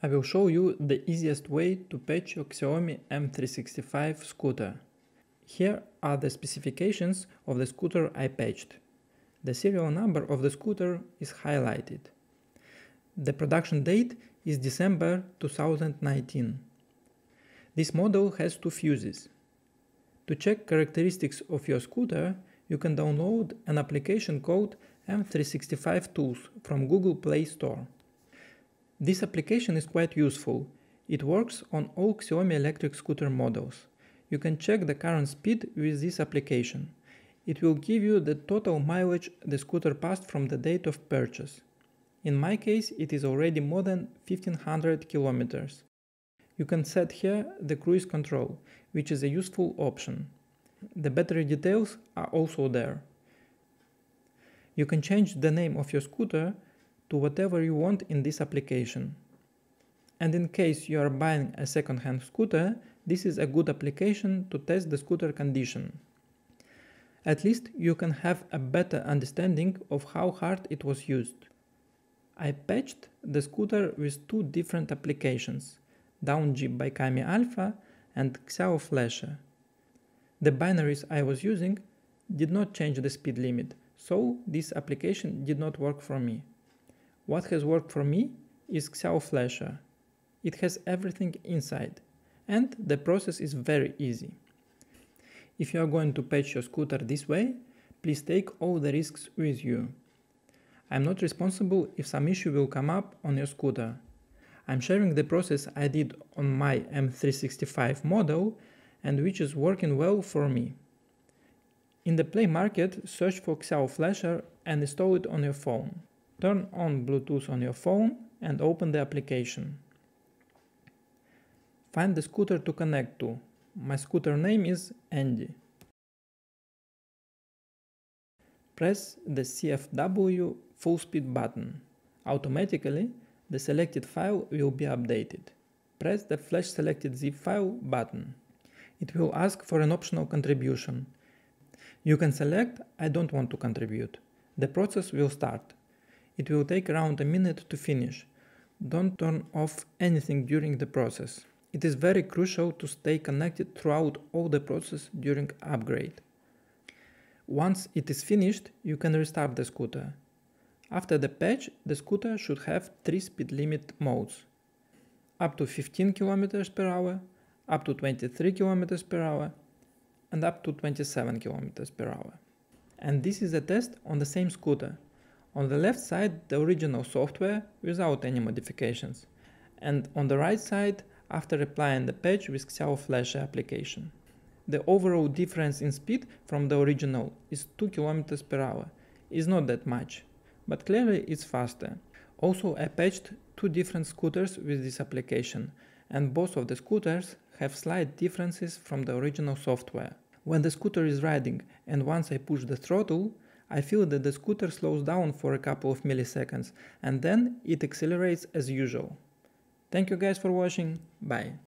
I will show you the easiest way to patch your Xiaomi M365 scooter. Here are the specifications of the scooter I patched. The serial number of the scooter is highlighted. The production date is December 2019. This model has two fuses. To check characteristics of your scooter, you can download an application called M365 Tools from Google Play Store. This application is quite useful. It works on all Xiaomi electric scooter models. You can check the current speed with this application. It will give you the total mileage the scooter passed from the date of purchase. In my case, it is already more than 1500 kilometers. You can set here the cruise control, which is a useful option. The battery details are also there. You can change the name of your scooter to whatever you want in this application. And in case you are buying a second-hand scooter, this is a good application to test the scooter condition. At least you can have a better understanding of how hard it was used. I patched the scooter with two different applications, DownG by CamiAlfa and Xiao Flasher. The binaries I was using did not change the speed limit, so this application did not work for me. What has worked for me is Xiao Flasher. It has everything inside and the process is very easy. If you are going to patch your scooter this way, please take all the risks with you. I'm not responsible if some issue will come up on your scooter. I'm sharing the process I did on my M365 model and which is working well for me. In the Play Market, search for Xiao Flasher and install it on your phone. Turn on Bluetooth on your phone and open the application. Find the scooter to connect to. My scooter name is Andy. Press the CFW full speed button. Automatically, the selected file will be updated. Press the flash selected zip file button. It will ask for an optional contribution. You can select I don't want to contribute. The process will start. It will take around a minute to finish. Don't turn off anything during the process. It is very crucial to stay connected throughout all the process during upgrade. Once it is finished, you can restart the scooter. After the patch, the scooter should have three speed limit modes. Up to 15 km per hour, up to 23 km per hour, and up to 27 km per hour. And this is a test on the same scooter. On the left side the original software without any modifications and on the right side after applying the patch with Xiao Flash application. The overall difference in speed from the original is 2 km per hour. Is not that much, but clearly it's faster. Also I patched two different scooters with this application and both of the scooters have slight differences from the original software. When the scooter is riding and once I push the throttle, I feel that the scooter slows down for a couple of milliseconds and then it accelerates as usual. Thank you guys for watching, bye.